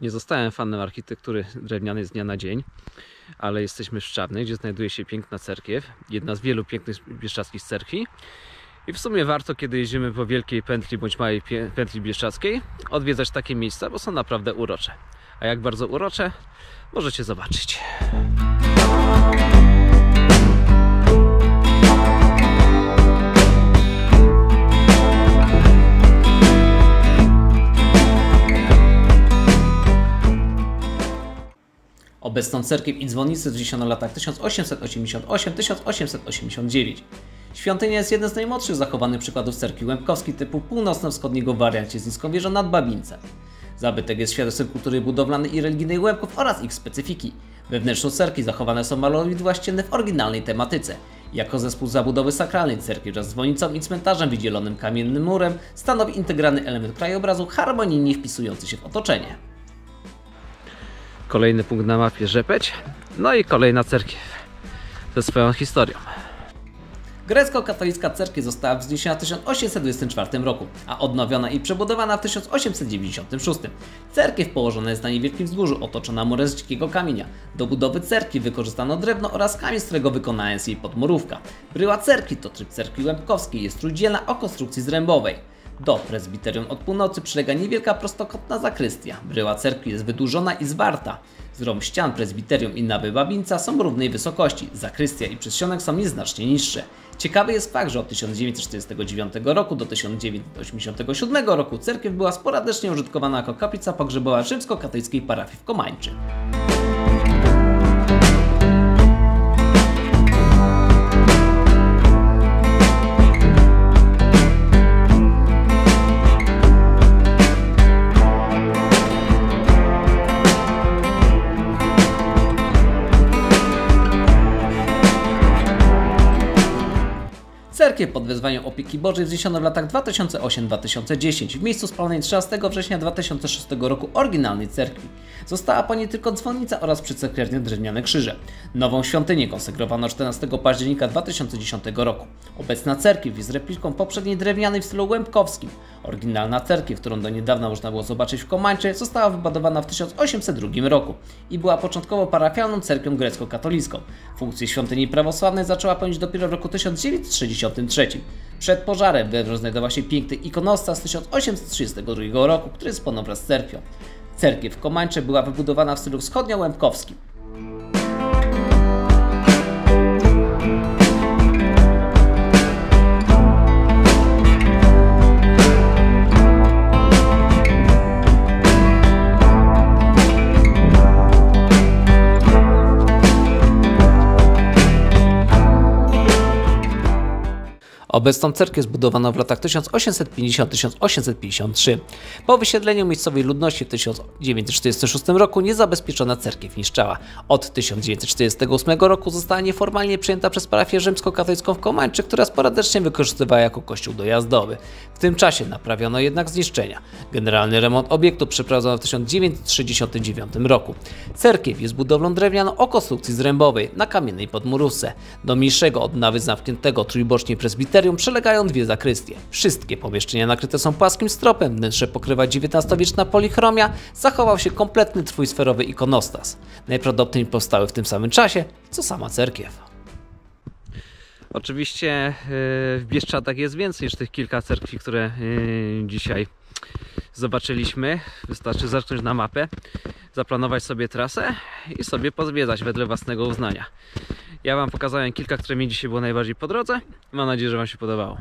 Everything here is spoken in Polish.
Nie zostałem fanem architektury drewnianej z dnia na dzień, ale jesteśmy w Szczawnej, gdzie znajduje się piękna cerkiew, jedna z wielu pięknych bieszczadzkich cerkwi. I w sumie warto, kiedy jeździmy po wielkiej pętli bądź małej pętli bieszczadzkiej, odwiedzać takie miejsca, bo są naprawdę urocze. A jak bardzo urocze, możecie zobaczyć. Obecną cerkiew i dzwonnicę wzniesiono w latach 1888-1889. Świątynia jest jednym z najmłodszych zachowanych przykładów cerkwi łębkowskiej typu północno-wschodniego w wariancie z niską wieżą nad Babińcem. Zabytek jest świadectwem kultury budowlanej i religijnej Łębków oraz ich specyfiki. Wewnętrzną cerkwi zachowane są malowidła ścienne w oryginalnej tematyce. Jako zespół zabudowy sakralnej cerkwi wraz z dzwonnicą i cmentarzem wydzielonym kamiennym murem stanowi integralny element krajobrazu harmonijnie wpisujący się w otoczenie. Kolejny punkt na mapie Rzepeć. No i kolejna cerkiew ze swoją historią. Grecko-katolicka cerkiew została wzniesiona w 1824 roku, a odnowiona i przebudowana w 1896. Cerkiew położona jest na niewielkim wzgórzu, otoczona murem z dzikiego kamienia. Do budowy cerkwi wykorzystano drewno oraz kamień, z którego wykonana jest jej podmurówka. Bryła cerkwi to tryb cerkwi łębkowskiej, jest trójdzielna o konstrukcji zrębowej. Do prezbiterium od północy przylega niewielka prostokątna zakrystia. Bryła cerkwi jest wydłużona i zwarta. Z rąb ścian prezbiterium i nawy babinca są równej wysokości. Zakrystia i przedsionek są nieznacznie niższe. Ciekawy jest fakt, że od 1949 roku do 1987 roku cerkiew była sporadycznie użytkowana jako kaplica pogrzebowa rzymskokatolickiej parafii w Komańczy. Cerkiew pod wezwaniem opieki Bożej wzniesiono w latach 2008-2010 w miejscu spalonej 13 września 2006 roku oryginalnej cerkwi. Została po niej tylko dzwonnica oraz przycekrewnie drewniane krzyże. Nową świątynię konsekrowano 14 października 2010 roku. Obecna cerkiew jest repliką poprzedniej drewnianej w stylu łębkowskim. Oryginalna cerkiew, którą do niedawna można było zobaczyć w Komańcze, została wybudowana w 1802 roku i była początkowo parafialną cerkwią grecko-katolicką. Funkcję świątyni prawosławnej zaczęła pełnić dopiero w roku 1963. Przed pożarem wewnątrz znajdował się piękny ikonostas z 1832 roku, który spłonął wraz z cerkwią. Cerkiew Komańcze była wybudowana w stylu wschodnio-łębkowskim. Obecną cerkiew zbudowano w latach 1850-1853. Po wysiedleniu miejscowej ludności w 1946 roku niezabezpieczona cerkiew niszczała. Od 1948 roku została nieformalnie przyjęta przez parafię rzymskokatolicką w Komańczy, która sporadycznie wykorzystywała jako kościół dojazdowy. W tym czasie naprawiono jednak zniszczenia. Generalny remont obiektu przeprowadzono w 1969 roku. Cerkiew jest budowlą drewnianą o konstrukcji zrębowej na kamiennej podmurówce. Do mniejszego od nawy zamkniętego trójbocznie przylegają dwie zakrystie. Wszystkie pomieszczenia nakryte są płaskim stropem, wnętrze pokrywa XIX-wieczna polichromia, zachował się kompletny trójsferowy ikonostas. Najprawdopodobniej powstały w tym samym czasie, co sama cerkiew. Oczywiście yy, w Bieszczadach jest więcej niż tych kilka cerkwi, które yy, dzisiaj zobaczyliśmy. Wystarczy zerknąć na mapę, zaplanować sobie trasę i sobie pozwiedzać wedle własnego uznania. Ja Wam pokazałem kilka, które mi dzisiaj było najbardziej po drodze. Mam nadzieję, że Wam się podobało.